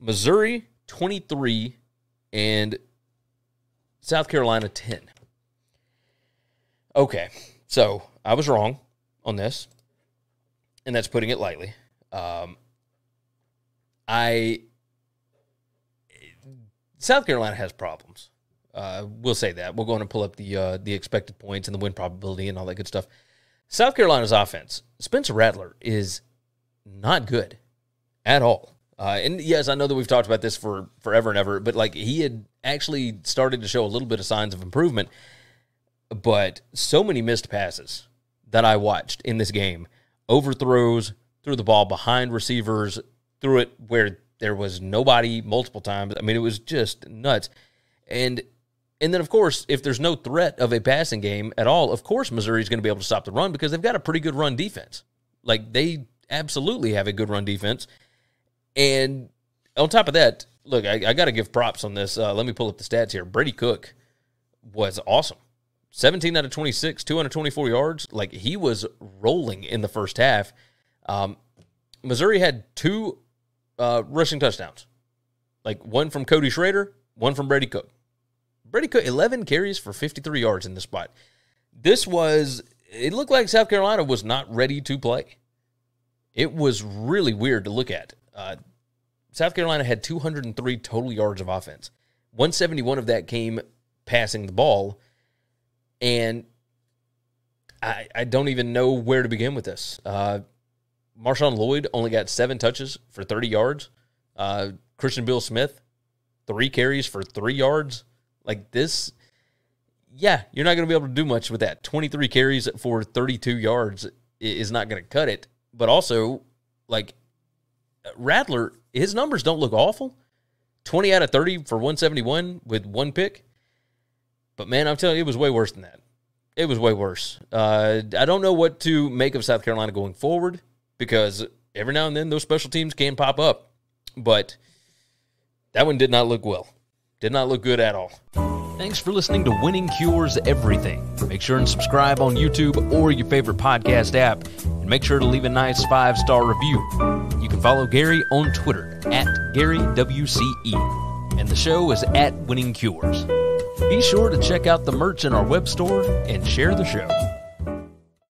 Missouri 23 and South Carolina 10. Okay, so I was wrong on this, and that's putting it lightly. Um, I South Carolina has problems. Uh, we'll say that. We'll go on and pull up the uh, the expected points and the win probability and all that good stuff. South Carolina's offense, Spencer Rattler is not good at all. Uh, and yes, I know that we've talked about this for forever and ever, but like he had actually started to show a little bit of signs of improvement. But so many missed passes that I watched in this game, overthrows, threw the ball behind receivers, threw it where there was nobody multiple times. I mean, it was just nuts. And and then of course, if there's no threat of a passing game at all, of course Missouri's going to be able to stop the run because they've got a pretty good run defense. Like they absolutely have a good run defense. And on top of that, look, I, I got to give props on this. Uh, let me pull up the stats here. Brady Cook was awesome. 17 out of 26, 224 yards. Like he was rolling in the first half. Um, Missouri had two uh, rushing touchdowns, like one from Cody Schrader, one from Brady Cook. Brady Cook, 11 carries for 53 yards in this spot. This was, it looked like South Carolina was not ready to play. It was really weird to look at. Uh, South Carolina had 203 total yards of offense. 171 of that came passing the ball. And I, I don't even know where to begin with this. Uh, Marshawn Lloyd only got seven touches for 30 yards. Uh, Christian Beal-Smith, three carries for three yards. Like this, yeah, you're not going to be able to do much with that. 23 carries for 32 yards is not going to cut it. But also, like Rattler, his numbers don't look awful. 20 out of 30 for 171 with one pick. But man, I'm telling you, it was way worse than that. It was way worse. Uh, I don't know what to make of South Carolina going forward because every now and then those special teams can pop up. But that one did not look well. Did not look good at all. Thanks for listening to Winning Cures Everything. Make sure and subscribe on YouTube or your favorite podcast app. And make sure to leave a nice five star review. Can follow Gary on Twitter at GaryWCE. And the show is at Winning Cures. Be sure to check out the merch in our web store and share the show.